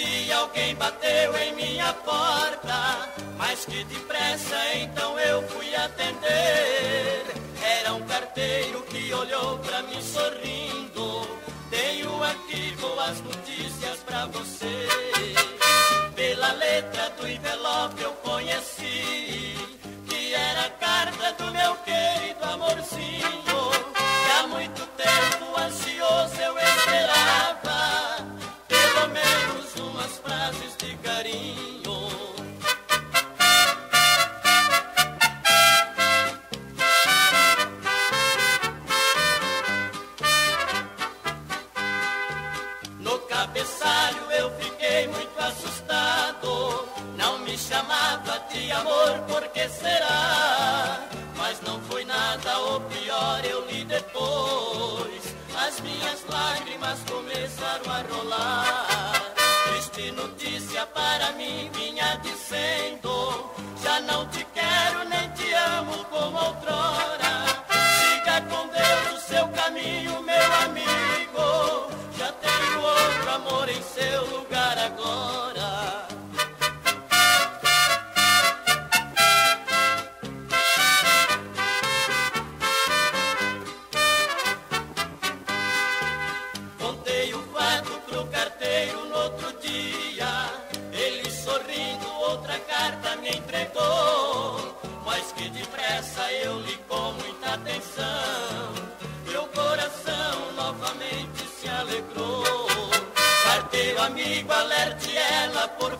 dia alguém bateu em minha porta, mas que depressa então eu fui atender. Era um carteiro que olhou pra mim sorrindo. Tenho aqui boas notícias pra você. Pela letra do envelope eu conheci cabeçalho eu fiquei muito assustado. Não me chamava de amor, porque será? Mas não foi nada, o pior eu li depois. As minhas lágrimas começaram a rolar. Triste notícia para mim vinha dizendo: Já não te quero nem te amo como outrora. Siga com Deus o seu caminho. agora. Contei o fato pro carteiro no outro dia, ele sorrindo outra cara. Igualerte ela por